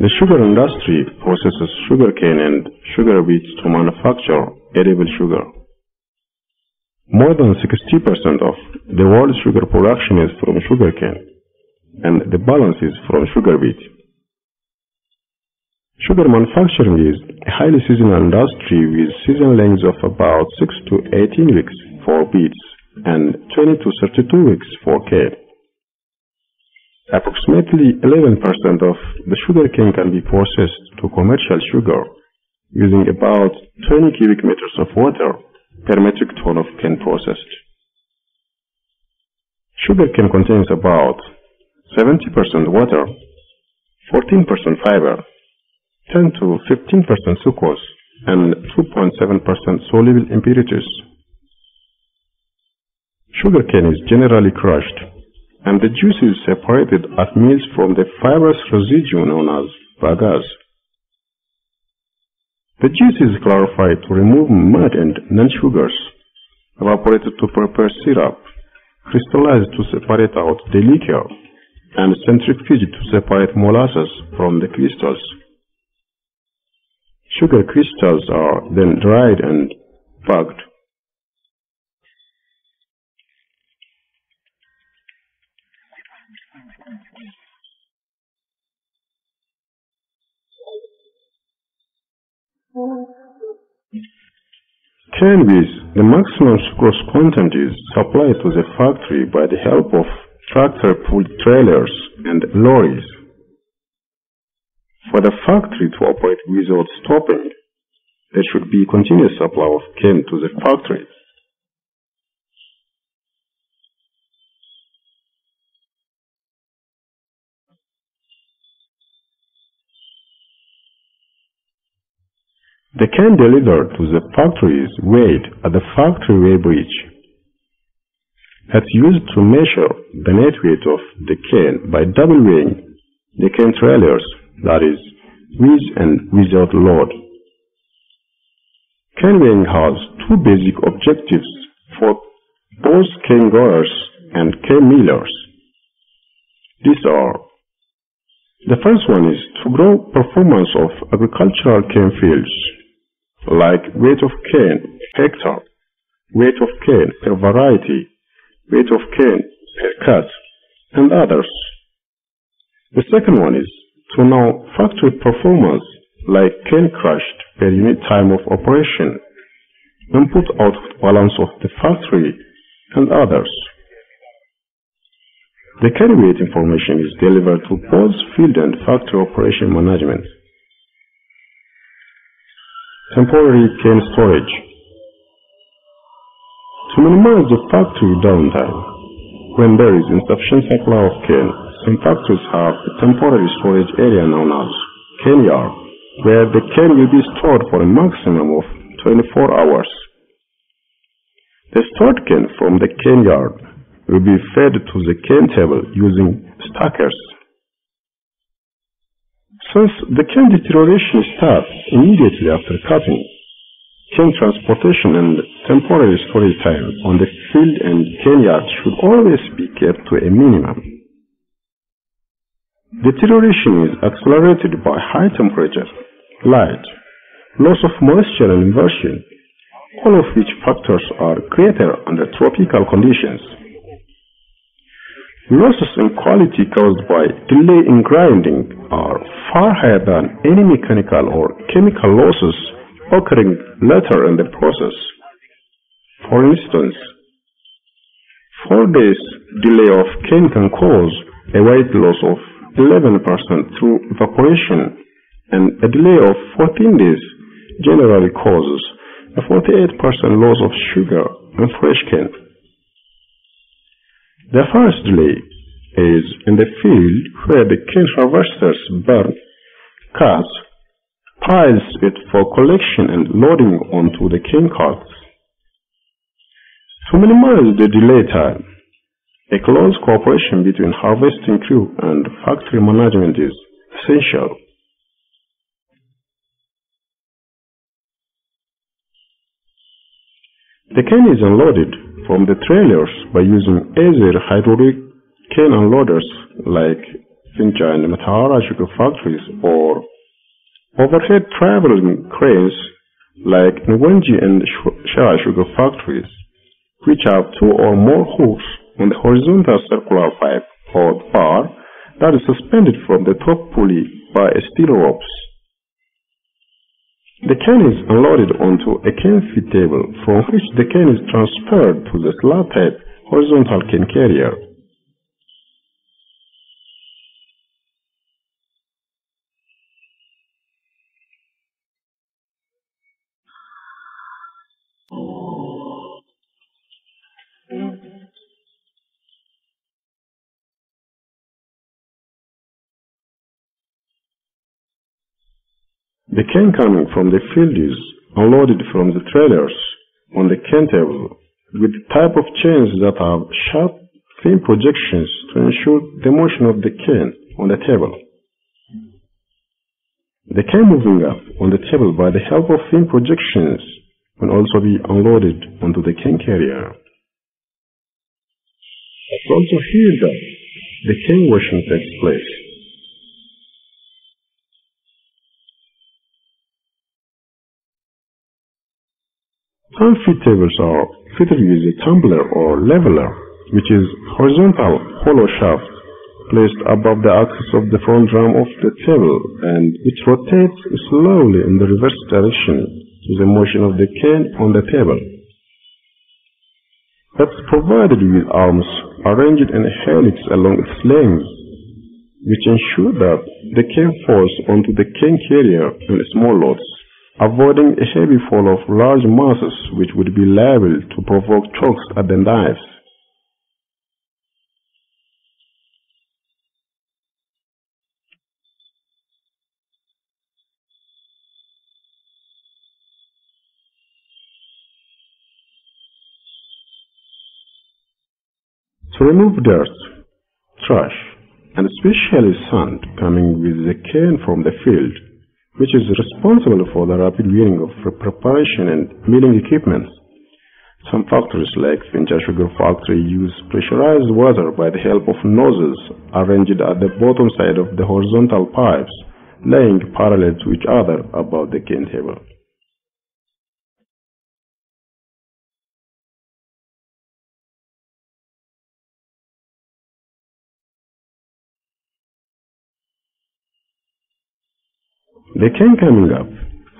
The sugar industry processes sugarcane and sugar beets to manufacture edible sugar. More than 60% of the world's sugar production is from sugarcane, and the balance is from sugar beet. Sugar manufacturing is a highly seasonal industry with season lengths of about 6 to 18 weeks for beets and 20 to 32 weeks for cane. Approximately 11% of the sugar cane can be processed to commercial sugar using about 20 cubic meters of water per metric ton of cane processed. Sugar cane contains about 70% water, 14% fiber, 10 to 15% sucrose, and 2.7% soluble impurities. Sugar cane is generally crushed and the juice is separated at mills from the fibrous residue known as bagasse. The juice is clarified to remove mud and non-sugars, evaporated to prepare syrup, crystallized to separate out the liquor, and centrifuged to separate molasses from the crystals. Sugar crystals are then dried and packed. Cane the maximum sucrose content is supplied to the factory by the help of tractor-pulled trailers and lorries. For the factory to operate without stopping, there should be continuous supply of cane to the factory. The cane delivered to the factory is weighed at the factory weigh bridge. It's used to measure the net weight of the cane by double weighing the cane trailers, that is, with and without load. Cane weighing has two basic objectives for both cane growers and cane millers. These are the first one is to grow performance of agricultural cane fields like weight of cane hectare, weight of cane per variety, weight of cane per cut, and others. The second one is to know factory performance like cane crushed per unit time of operation, input-output balance of the factory, and others. The cane weight information is delivered to both field and factory operation management. Temporary cane storage. To minimize the factory downtime, when there is insufficient supply of cane, some have a temporary storage area known as cane where the cane will be stored for a maximum of 24 hours. The stored cane from the cane yard will be fed to the cane table using stackers. Since the cane deterioration starts immediately after cutting, cane transportation and temporary storage time on the field and cane yard should always be kept to a minimum. Deterioration is accelerated by high temperature, light, loss of moisture and inversion, all of which factors are greater under tropical conditions. Losses in quality caused by delay in grinding are far higher than any mechanical or chemical losses occurring later in the process. For instance, four days delay of cane can cause a weight loss of 11% through evaporation and a delay of 14 days generally causes a 48% loss of sugar in fresh cane. The first delay is in the field where the cane harvesters burn, cuts, piles it for collection and loading onto the cane carts. To minimize the delay time, a close cooperation between harvesting crew and factory management is essential. The cane is unloaded from the trailers by using easy hydraulic cane unloaders like Fincha and Matahara sugar factories or overhead traveling cranes like Wonji and Shoa sugar factories, which have two or more hooks on the horizontal circular pipe or bar that is suspended from the top pulley by a steel ropes. The cane is unloaded onto a cane feed table from which the cane is transferred to the slab type horizontal cane carrier. The cane coming from the field is unloaded from the trailers on the cane table with the type of chains that have sharp, thin projections to ensure the motion of the cane on the table. The cane moving up on the table by the help of thin projections can also be unloaded onto the cane carrier. It's also here that the cane washing takes place. Some feed tables are fitted with a tumbler or leveler, which is horizontal hollow shaft placed above the axis of the front drum of the table and which rotates slowly in the reverse direction to the motion of the cane on the table. It's provided with arms arranged in a helix along its length, which ensure that the cane falls onto the cane carrier in small loads avoiding a heavy fall of large masses which would be liable to provoke chokes at the knives. To remove dirt, trash, and especially sand coming with the cane from the field, which is responsible for the rapid wearing of preparation and milling equipment. Some factories like Fincha Sugar Factory use pressurized water by the help of nozzles arranged at the bottom side of the horizontal pipes, laying parallel to each other above the cane table. The cane coming up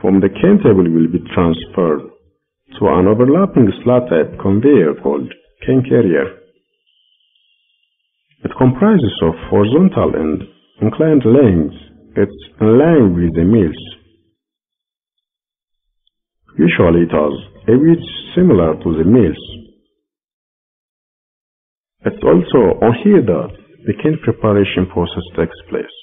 from the cane table will be transferred to an overlapping slot type conveyor called cane carrier. It comprises of horizontal and inclined lanes. It's in line with the mills. Usually it has a width similar to the mills. It's also on here that the cane preparation process takes place.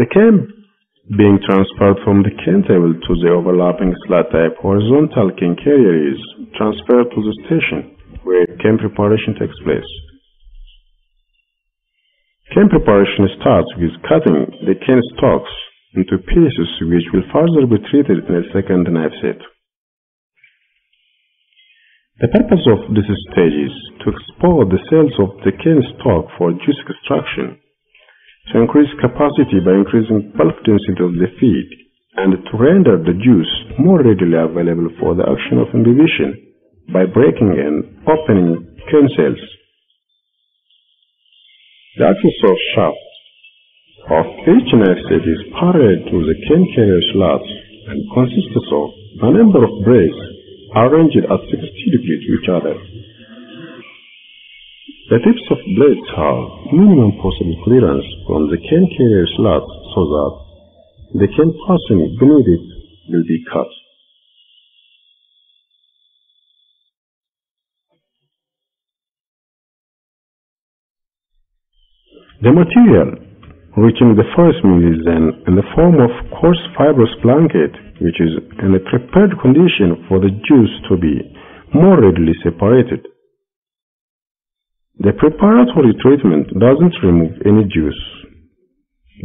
The cane being transferred from the cane table to the overlapping slot type horizontal cane carrier is transferred to the station where cane preparation takes place. Cane preparation starts with cutting the cane stalks into pieces which will further be treated in a second knife set. The purpose of this stage is to expose the cells of the cane stalk for juice extraction to increase capacity by increasing pulp density of the feed and to render the juice more readily available for the action of imbibition by breaking and opening cane cells. The axis of shaft of each knife set is parallel to the cane carrier slats and consists of a number of blades arranged at 60 degrees to each other. The tips of blades have minimum possible clearance from the cane carrier slot so that the cane passing beneath it will be cut. The material reaching the first mill is then in the form of coarse fibrous blanket which is in a prepared condition for the juice to be more readily separated. The preparatory treatment doesn't remove any juice,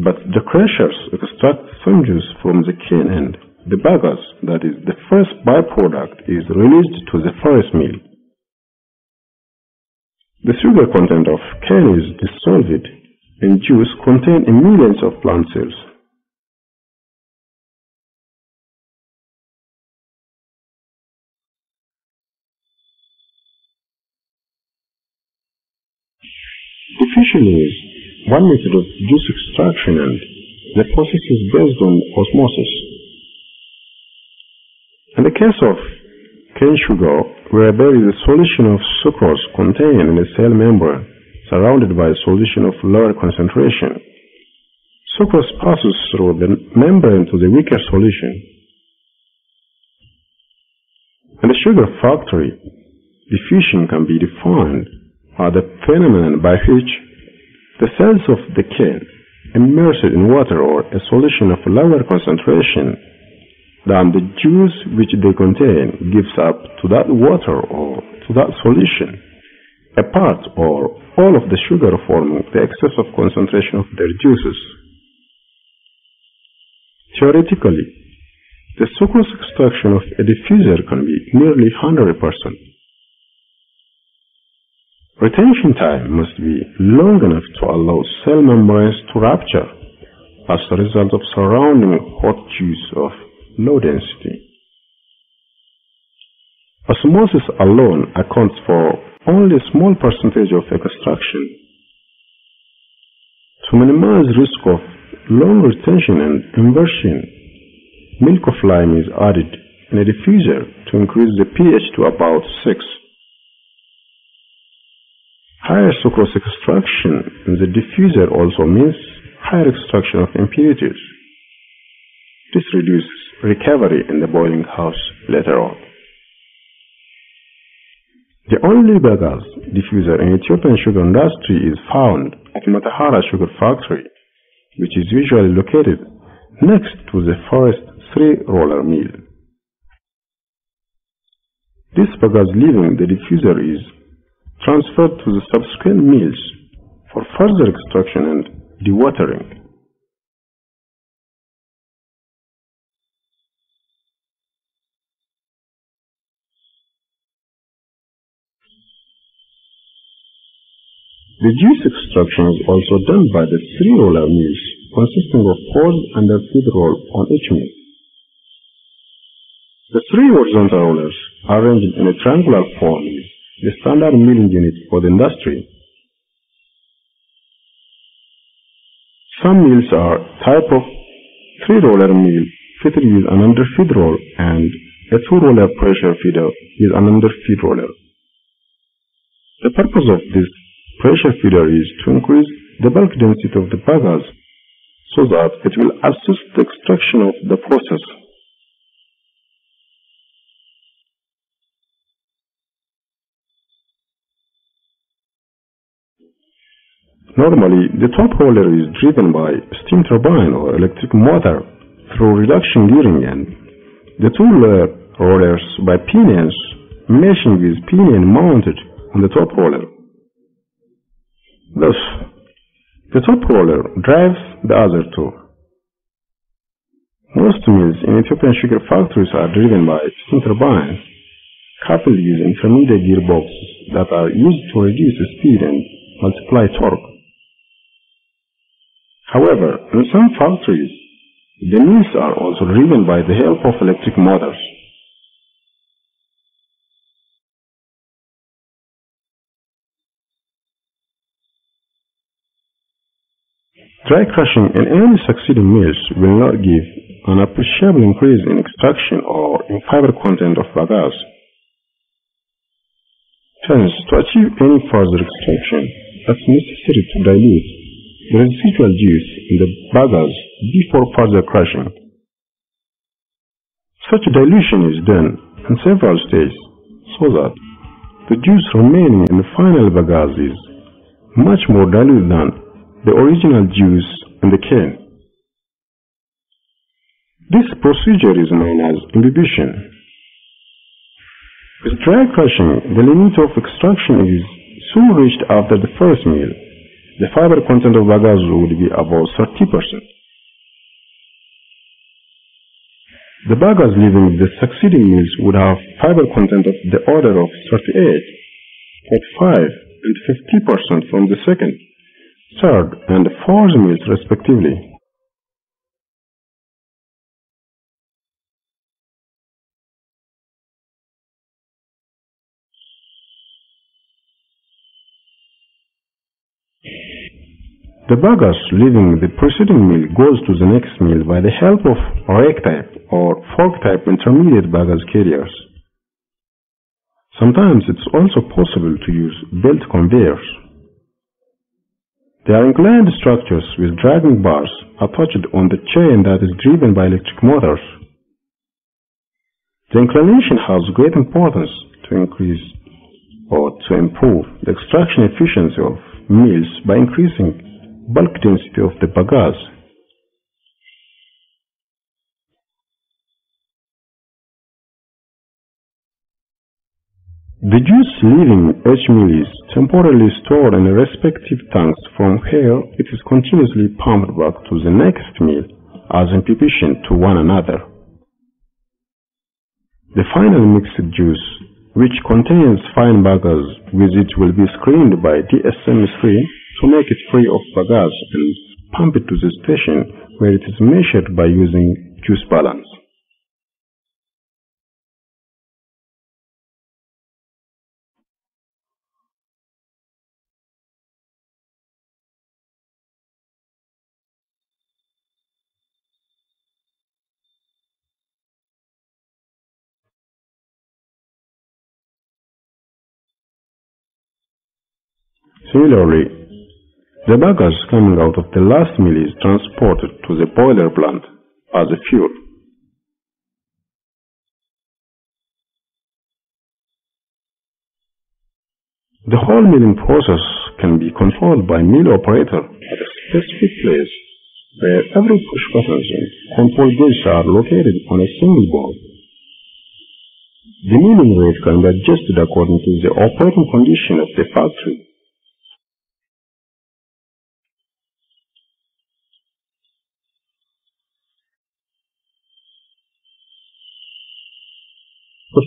but the crushers extract some juice from the cane and the bagasse, that is, the first byproduct, is released to the forest mill. The sugar content of cane is dissolved in juice contained in millions of plant cells. One method of juice extraction and the process is based on osmosis. In the case of cane sugar, where there is a solution of sucrose contained in the cell membrane surrounded by a solution of lower concentration, sucrose passes through the membrane to the weaker solution. In the sugar factory, diffusion can be defined are the phenomenon by which the cells of the cane immersed in water or a solution of lower concentration than the juice which they contain gives up to that water or to that solution a part or all of the sugar forming the excess of concentration of their juices. Theoretically, the sucrose extraction of a diffuser can be nearly 100%. Retention time must be long enough to allow cell membranes to rupture as a result of surrounding hot juice of low density. Osmosis alone accounts for only a small percentage of extraction. To minimize risk of long retention and inversion, milk of lime is added in a diffuser to increase the pH to about 6. Higher sucrose extraction in the diffuser also means higher extraction of impurities. This reduces recovery in the boiling house later on. The only bagasse diffuser in Ethiopian sugar industry is found at Matahara Sugar Factory, which is usually located next to the forest three-roller mill. This bagasse leaving the diffuser is transferred to the subsequent mills for further extraction and dewatering. The juice extraction is also done by the three roller mills consisting of four a feed roll on each mill. The three horizontal rollers are arranged in a triangular form the standard milling unit for the industry. Some mills are type of three-roller mill fitted with an underfeed roll and a two-roller pressure feeder with an underfeed roller. The purpose of this pressure feeder is to increase the bulk density of the bagasse so that it will assist the extraction of the process. Normally, the top roller is driven by steam turbine or electric motor through reduction gearing and the two uh, rollers by pinions meshing with pinion mounted on the top roller. Thus, the top roller drives the other two. Most mills in Ethiopian sugar factories are driven by steam turbines coupled with intermediate gearboxes that are used to reduce speed and multiply torque. However, in some factories, the mills are also driven by the help of electric motors. Dry crushing in any succeeding mills will not give an appreciable increase in extraction or in fiber content of bagasse. Hence, to achieve any further extraction, it's necessary to dilute the residual juice in the bagasse before further crushing. Such dilution is done in several stages so that the juice remaining in the final bagasse is much more dilute than the original juice in the cane. This procedure is known as imbibition. With dry crushing, the limit of extraction is soon reached after the first mill, the fiber content of bagasse would be about 30%. The bagasse leaving the succeeding mills would have fiber content of the order of 38, 45, and 50% from the second, third, and fourth mills respectively. The bagasse leaving the preceding mill goes to the next mill by the help of rake type or fork type intermediate bagasse carriers. Sometimes it's also possible to use belt conveyors. They are inclined structures with dragging bars attached on the chain that is driven by electric motors. The inclination has great importance to increase or to improve the extraction efficiency of mills by increasing bulk density of the bagasse. The juice leaving each mill is temporarily stored in the respective tanks. From here, it is continuously pumped back to the next mill as imbibition to one another. The final mixed juice, which contains fine buggers with it will be screened by DSM-3 so make it free of bagasse and pump it to the station where it is measured by using juice balance. Similarly, the bagasse coming out of the last mill is transported to the boiler plant as a fuel. The whole milling process can be controlled by mill operator at a specific place where every push buttons and control gauges are located on a single board. The milling rate can be adjusted according to the operating condition of the factory.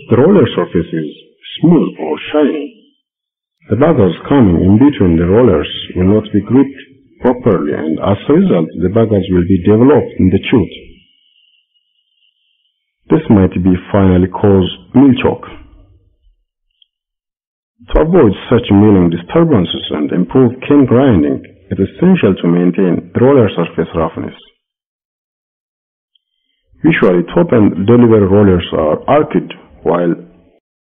The roller surface is smooth or shiny, the bagasse coming in between the rollers will not be gripped properly and as a result the bagasse will be developed in the chute. This might be finally cause mill choke. To avoid such milling disturbances and improve cane grinding, it is essential to maintain roller surface roughness. Usually top and delivery rollers are arched while